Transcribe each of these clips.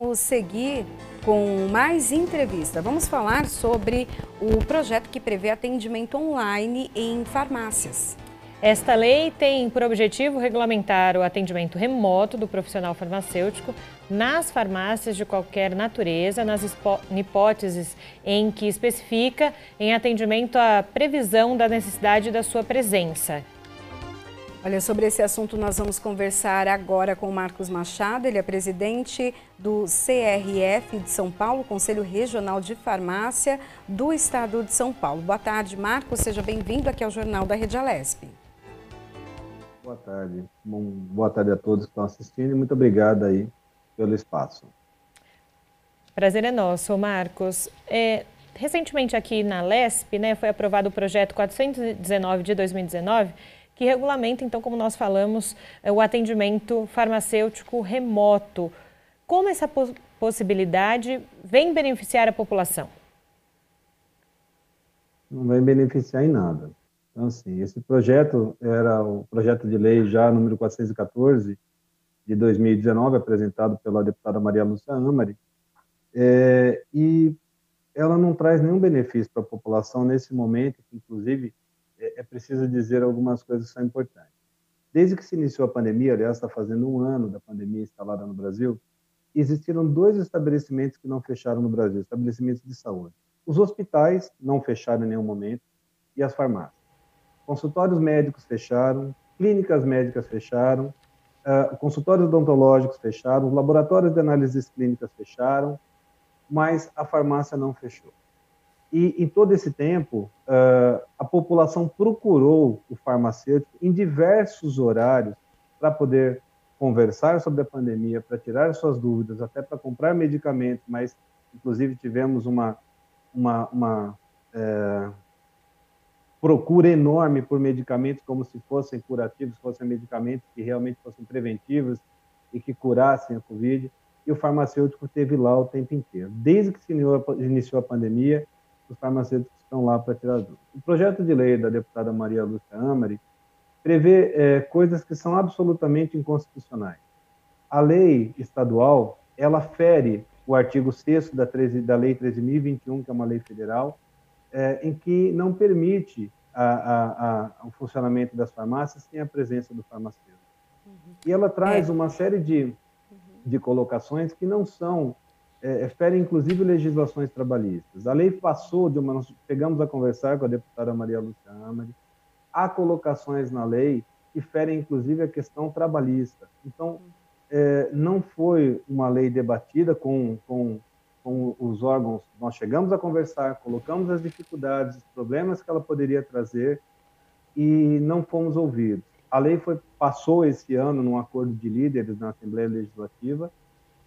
Vamos seguir com mais entrevista. Vamos falar sobre o projeto que prevê atendimento online em farmácias. Esta lei tem por objetivo regulamentar o atendimento remoto do profissional farmacêutico nas farmácias de qualquer natureza, nas hipóteses em que especifica em atendimento à previsão da necessidade da sua presença. Olha, sobre esse assunto nós vamos conversar agora com o Marcos Machado, ele é presidente do CRF de São Paulo, Conselho Regional de Farmácia do Estado de São Paulo. Boa tarde, Marcos, seja bem-vindo aqui ao Jornal da Rede Alesp. Boa tarde, Bom, boa tarde a todos que estão assistindo e muito obrigado aí pelo espaço. Prazer é nosso, Marcos. É, recentemente aqui na LESP, né, foi aprovado o projeto 419 de 2019, que regulamenta, então, como nós falamos, é, o atendimento farmacêutico remoto. Como essa possibilidade vem beneficiar a população? Não vem beneficiar em nada. Então, assim, esse projeto era o projeto de lei já número 414 de 2019, apresentado pela deputada Maria Lúcia Amari, é, e ela não traz nenhum benefício para a população nesse momento, inclusive, é, preciso dizer algumas coisas que são importantes. Desde que se iniciou a pandemia, aliás, está fazendo um ano da pandemia instalada no Brasil, existiram dois estabelecimentos que não fecharam no Brasil, estabelecimentos de saúde. Os hospitais não fecharam em nenhum momento e as farmácias. Consultórios médicos fecharam, clínicas médicas fecharam, uh, consultórios odontológicos fecharam, laboratórios de análises clínicas fecharam, mas a farmácia não fechou. E em todo esse tempo, uh, a população procurou o farmacêutico em diversos horários para poder conversar sobre a pandemia, para tirar suas dúvidas, até para comprar medicamentos, mas inclusive tivemos uma, uma, uma é, procura enorme por medicamentos como se fossem curativos, fossem medicamentos que realmente fossem preventivos e que curassem a Covid, e o farmacêutico esteve lá o tempo inteiro. Desde que se iniciou a pandemia, os farmacêuticos estão lá para tirar dúvidas. O projeto de lei da deputada Maria Lúcia Amari prevê é, coisas que são absolutamente inconstitucionais. A lei estadual, ela fere o artigo 6 da, 13, da Lei 13.021, que é uma lei federal, é, em que não permite a, a, a, o funcionamento das farmácias sem a presença do farmacêutico. Uhum. E ela traz é. uma série de, uhum. de colocações que não são é, é, fere inclusive legislações trabalhistas. A lei passou de uma. Nós pegamos a conversar com a deputada Maria Lúcia Amari, há colocações na lei que ferem inclusive a questão trabalhista. Então, é, não foi uma lei debatida com, com, com os órgãos. Nós chegamos a conversar, colocamos as dificuldades, os problemas que ela poderia trazer e não fomos ouvidos. A lei foi, passou esse ano num acordo de líderes na Assembleia Legislativa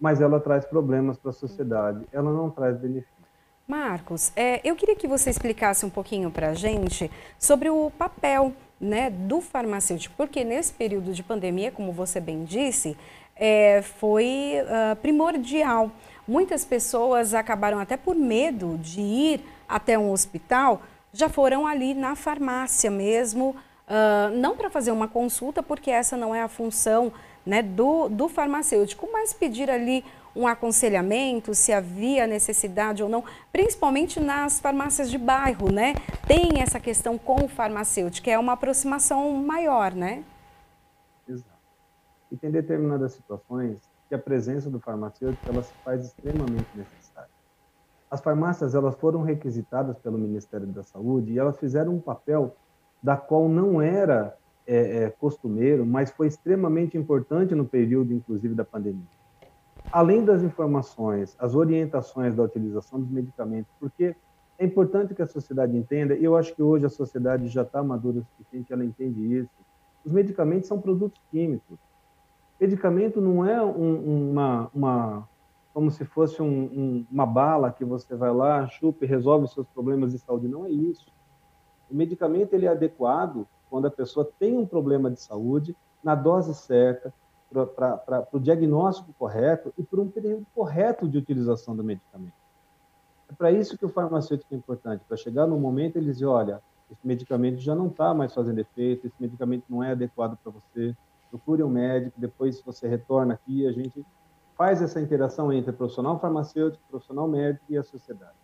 mas ela traz problemas para a sociedade, ela não traz benefícios. Marcos, é, eu queria que você explicasse um pouquinho para a gente sobre o papel né, do farmacêutico, porque nesse período de pandemia, como você bem disse, é, foi uh, primordial. Muitas pessoas acabaram até por medo de ir até um hospital, já foram ali na farmácia mesmo, uh, não para fazer uma consulta, porque essa não é a função né, do, do farmacêutico, mas pedir ali um aconselhamento, se havia necessidade ou não, principalmente nas farmácias de bairro, né? Tem essa questão com o farmacêutico, é uma aproximação maior, né? Exato. E tem determinadas situações que a presença do farmacêutico ela se faz extremamente necessária. As farmácias elas foram requisitadas pelo Ministério da Saúde e elas fizeram um papel da qual não era é, é, costumeiro, mas foi extremamente importante no período, inclusive, da pandemia. Além das informações, as orientações da utilização dos medicamentos, porque é importante que a sociedade entenda, e eu acho que hoje a sociedade já está madura o suficiente, ela entende isso. Os medicamentos são produtos químicos. Medicamento não é um, uma, uma, como se fosse um, um, uma bala que você vai lá, chupa e resolve os seus problemas de saúde. Não é isso. O medicamento ele é adequado quando a pessoa tem um problema de saúde, na dose certa, para o diagnóstico correto e por um período correto de utilização do medicamento. É para isso que o farmacêutico é importante, para chegar no momento ele dizer, olha, esse medicamento já não está mais fazendo efeito, esse medicamento não é adequado para você, procure um médico, depois você retorna aqui, a gente faz essa interação entre profissional farmacêutico, profissional médico e a sociedade.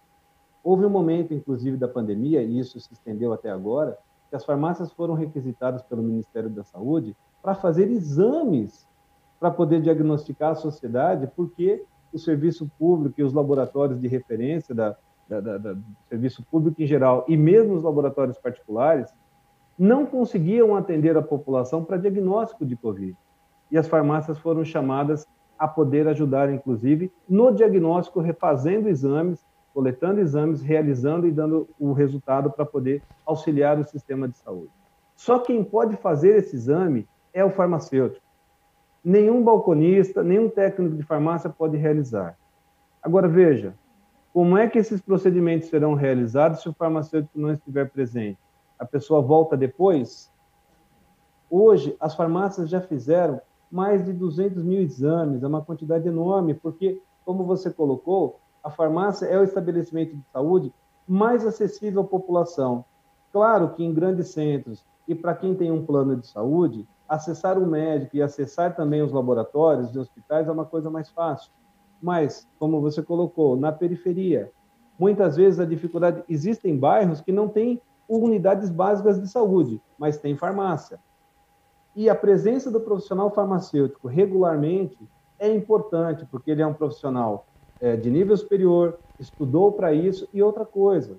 Houve um momento, inclusive, da pandemia, e isso se estendeu até agora, que as farmácias foram requisitadas pelo Ministério da Saúde para fazer exames para poder diagnosticar a sociedade, porque o serviço público e os laboratórios de referência da, da, da, do serviço público em geral e mesmo os laboratórios particulares não conseguiam atender a população para diagnóstico de Covid. E as farmácias foram chamadas a poder ajudar, inclusive, no diagnóstico, refazendo exames, coletando exames, realizando e dando o resultado para poder auxiliar o sistema de saúde. Só quem pode fazer esse exame é o farmacêutico. Nenhum balconista, nenhum técnico de farmácia pode realizar. Agora, veja, como é que esses procedimentos serão realizados se o farmacêutico não estiver presente? A pessoa volta depois? Hoje, as farmácias já fizeram mais de 200 mil exames, é uma quantidade enorme, porque, como você colocou, a farmácia é o estabelecimento de saúde mais acessível à população. Claro que em grandes centros e para quem tem um plano de saúde, acessar o médico e acessar também os laboratórios e hospitais é uma coisa mais fácil. Mas, como você colocou, na periferia, muitas vezes a dificuldade. Existem bairros que não têm unidades básicas de saúde, mas tem farmácia. E a presença do profissional farmacêutico regularmente é importante, porque ele é um profissional é, de nível superior, estudou para isso, e outra coisa,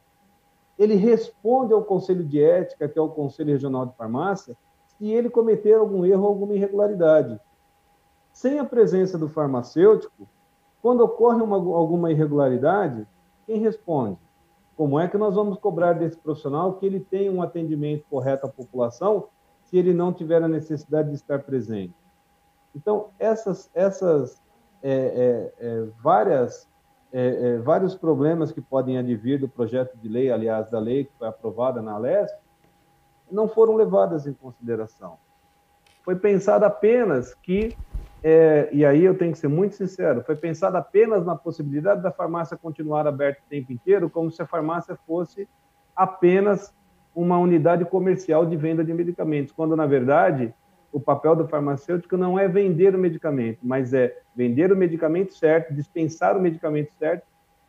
ele responde ao Conselho de Ética, que é o Conselho Regional de Farmácia, se ele cometer algum erro alguma irregularidade. Sem a presença do farmacêutico, quando ocorre uma, alguma irregularidade, quem responde? Como é que nós vamos cobrar desse profissional que ele tenha um atendimento correto à população se ele não tiver a necessidade de estar presente? Então, essas, essas é, é, é, várias, é, é, vários problemas que podem advir do projeto de lei, aliás, da lei que foi aprovada na Leste, não foram levadas em consideração. Foi pensado apenas que e aí eu tenho que ser muito sincero, foi pensado apenas na possibilidade da farmácia continuar aberta o tempo inteiro, como se a farmácia fosse apenas uma unidade comercial de venda de medicamentos, quando na verdade o papel do farmacêutico não é vender o medicamento, mas é vender o medicamento certo, dispensar o medicamento certo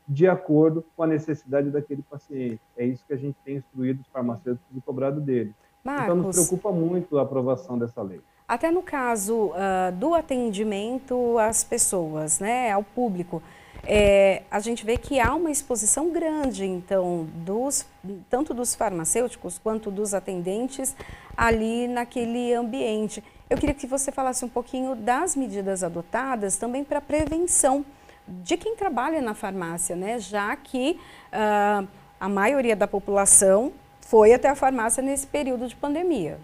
de acordo com a necessidade daquele paciente. É isso que a gente tem instruído os farmacêuticos e cobrado deles. Marcos, então nos preocupa muito a aprovação dessa lei. Até no caso uh, do atendimento às pessoas, né, ao público, é, a gente vê que há uma exposição grande, então, dos, tanto dos farmacêuticos quanto dos atendentes ali naquele ambiente. Eu queria que você falasse um pouquinho das medidas adotadas também para prevenção de quem trabalha na farmácia, né? já que uh, a maioria da população foi até a farmácia nesse período de pandemia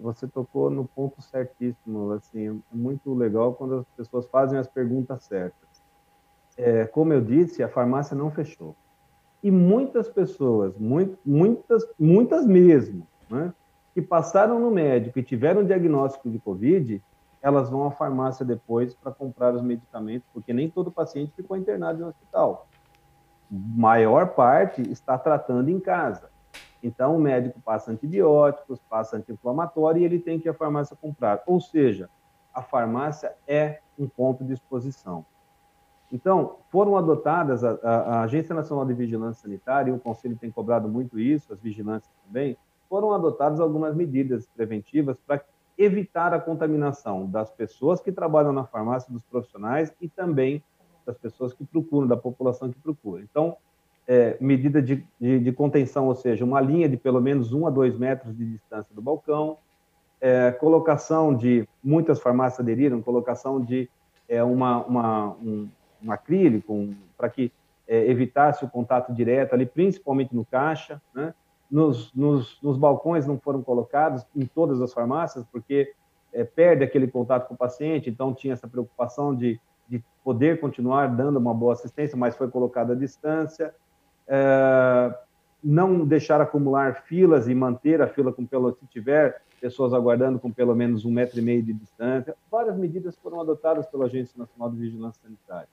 você tocou no ponto certíssimo. Assim, é muito legal quando as pessoas fazem as perguntas certas. É, como eu disse, a farmácia não fechou. E muitas pessoas, muito, muitas, muitas mesmo, né, que passaram no médico e tiveram diagnóstico de Covid, elas vão à farmácia depois para comprar os medicamentos, porque nem todo paciente ficou internado no hospital. Maior parte está tratando em casa. Então, o médico passa antibióticos, passa anti-inflamatório e ele tem que ir à farmácia comprar. Ou seja, a farmácia é um ponto de exposição. Então, foram adotadas, a, a, Agência Nacional de Vigilância Sanitária, e o Conselho tem cobrado muito isso, as vigilâncias também, foram adotadas algumas medidas preventivas para evitar a contaminação das pessoas que trabalham na farmácia, dos profissionais e também das pessoas que procuram, da população que procura. Então, é, medida de, de, de, contenção, ou seja, uma linha de pelo menos um a dois metros de distância do balcão, é, colocação de, muitas farmácias aderiram, colocação de é, uma, uma, um, um acrílico um, para que é, evitasse o contato direto ali, principalmente no caixa, né? Nos, nos, nos, balcões não foram colocados em todas as farmácias, porque é, perde aquele contato com o paciente, então tinha essa preocupação de, de poder continuar dando uma boa assistência, mas foi colocada a distância é, não deixar acumular filas e manter a fila com pelo se tiver pessoas aguardando com pelo menos um metro e meio de distância. Várias medidas foram adotadas pela Agência Nacional de Vigilância Sanitária.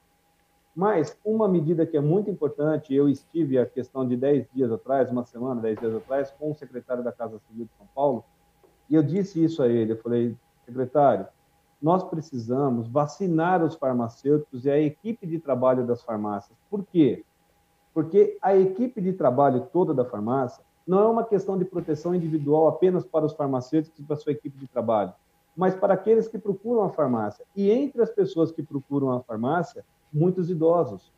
Mas uma medida que é muito importante, eu estive a questão de 10 dias atrás, uma semana, 10 dias atrás, com o secretário da Casa Civil de São Paulo, e eu disse isso a ele, eu falei, secretário, nós precisamos vacinar os farmacêuticos e a equipe de trabalho das farmácias. Por quê? Porque a equipe de trabalho toda da farmácia não é uma questão de proteção individual apenas para os farmacêuticos e para a sua equipe de trabalho, mas para aqueles que procuram a farmácia. E entre as pessoas que procuram a farmácia, muitos idosos.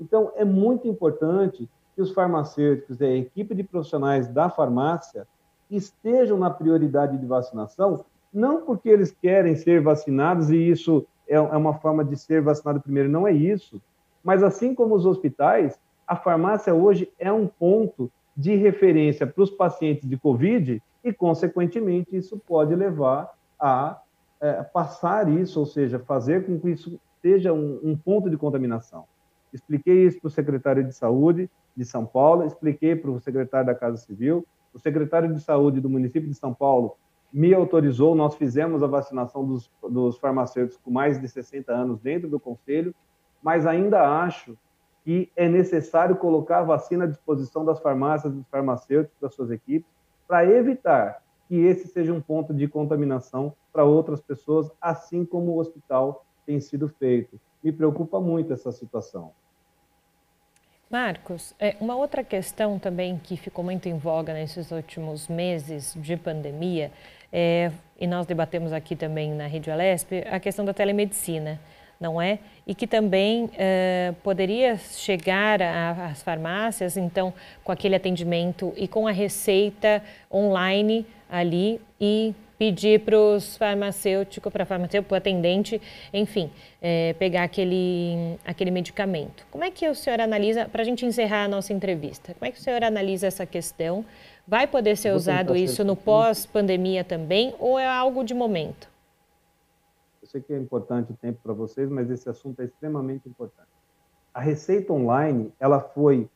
Então, é muito importante que os farmacêuticos e a equipe de profissionais da farmácia estejam na prioridade de vacinação, não porque eles querem ser vacinados e isso é, é uma forma de ser vacinado primeiro, não é isso. Mas assim como os hospitais, a farmácia hoje é um ponto de referência para os pacientes de Covid e, consequentemente, isso pode levar a é, passar isso, ou seja, fazer com que isso seja um, um ponto de contaminação. Expliquei isso para o secretário de Saúde de São Paulo, expliquei para o secretário da Casa Civil, o secretário de Saúde do município de São Paulo me autorizou, nós fizemos a vacinação dos, dos farmacêuticos com mais de 60 anos dentro do conselho, mas ainda acho que é necessário colocar a vacina à disposição das farmácias, dos farmacêuticos, das suas equipes, para evitar que esse seja um ponto de contaminação para outras pessoas, assim como o hospital tem sido feito. Me preocupa muito essa situação. Marcos, é, uma outra questão também que ficou muito em voga nesses últimos meses de pandemia, é, e nós debatemos aqui também na Rede Alesp, a questão da telemedicina, não é? E que também é, poderia chegar às farmácias, então, com aquele atendimento e com a receita online ali e pedir para os farmacêuticos, para farmacêutico, para o atendente, enfim, é, pegar aquele, aquele medicamento. Como é que o senhor analisa, para a gente encerrar a nossa entrevista, como é que o senhor analisa essa questão? Vai poder ser usado isso no pós-pandemia também ou é algo de momento? Eu sei que é importante o tempo para vocês, mas esse assunto é extremamente importante. A receita online, ela foi,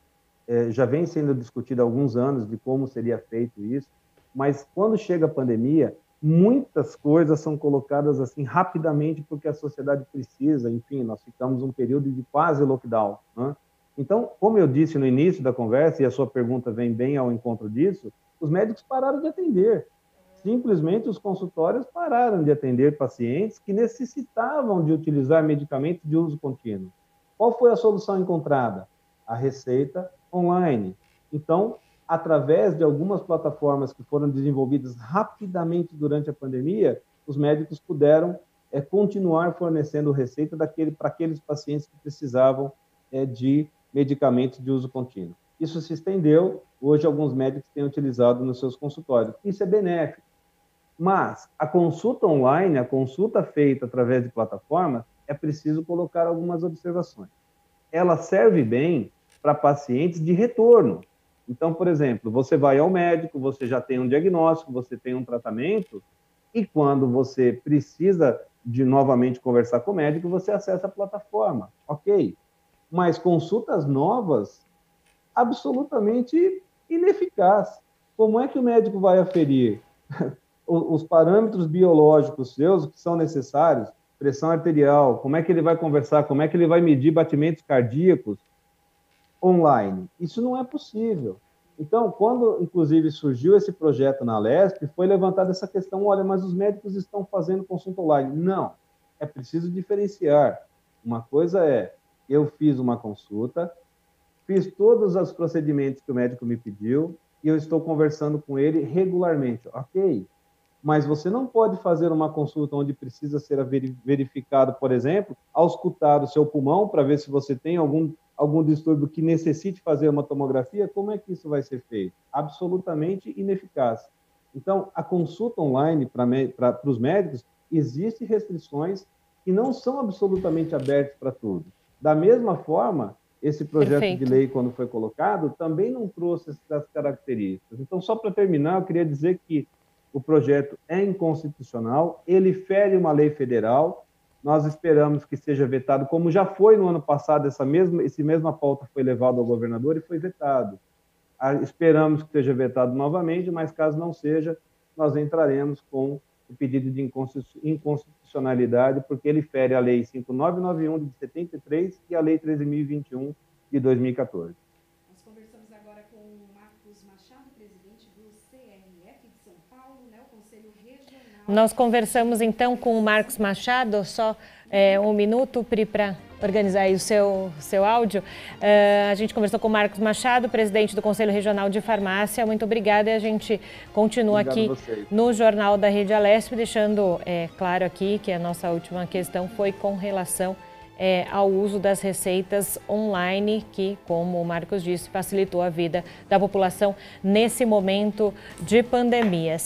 é, já vem sendo discutida há alguns anos de como seria feito isso, mas quando chega a pandemia, muitas coisas são colocadas assim rapidamente porque a sociedade precisa. Enfim, nós ficamos um período de quase lockdown. Né? Então, como eu disse no início da conversa, e a sua pergunta vem bem ao encontro disso, os médicos pararam de atender. Simplesmente os consultórios pararam de atender pacientes que necessitavam de utilizar medicamentos de uso contínuo. Qual foi a solução encontrada? A receita online. Então, através de algumas plataformas que foram desenvolvidas rapidamente durante a pandemia, os médicos puderam é, continuar fornecendo receita daquele, para aqueles pacientes que precisavam é, de medicamentos de uso contínuo. Isso se estendeu, hoje alguns médicos têm utilizado nos seus consultórios. Isso é benéfico. Mas a consulta online, a consulta feita através de plataformas, é preciso colocar algumas observações. Ela serve bem para pacientes de retorno, então, por exemplo, você vai ao médico, você já tem um diagnóstico, você tem um tratamento, e quando você precisa de novamente conversar com o médico, você acessa a plataforma. Ok. Mas consultas novas, absolutamente ineficaz. Como é que o médico vai aferir os parâmetros biológicos seus que são necessários? Pressão arterial, como é que ele vai conversar, como é que ele vai medir batimentos cardíacos? Online. Isso não é possível. Então, quando, inclusive, surgiu esse projeto na LESP, foi levantada essa questão, olha, mas os médicos estão fazendo consulta online. Não, é preciso diferenciar. Uma coisa é, eu fiz uma consulta, fiz todos os procedimentos que o médico me pediu, e eu estou conversando com ele regularmente. Ok, mas você não pode fazer uma consulta onde precisa ser verificado, por exemplo, auscultar o seu pulmão para ver se você tem algum algum distúrbio que necessite fazer uma tomografia, como é que isso vai ser feito? Absolutamente ineficaz. Então, a consulta online para os médicos, existem restrições que não são absolutamente abertas para todos. Da mesma forma, esse projeto Perfeito. de lei, quando foi colocado, também não trouxe essas características. Então, só para terminar, eu queria dizer que o projeto é inconstitucional, ele fere uma lei federal, nós esperamos que seja vetado, como já foi no ano passado, essa mesma, esse mesma pauta foi levado ao governador e foi vetado. Ah, esperamos que seja vetado novamente, mas caso não seja, nós entraremos com o pedido de inconstitucionalidade, porque ele fere a Lei 5991 de 73 e a Lei 13.021 de 2014. Nós conversamos então com o Marcos Machado, só é, um minuto, Pri, para organizar aí o seu, seu áudio. Uh, a gente conversou com o Marcos Machado, presidente do Conselho Regional de Farmácia. Muito obrigada e a gente continua Obrigado aqui no Jornal da Rede Alesp, deixando é, claro aqui que a nossa última questão foi com relação é, ao uso das receitas online, que, como o Marcos disse, facilitou a vida da população nesse momento de pandemia.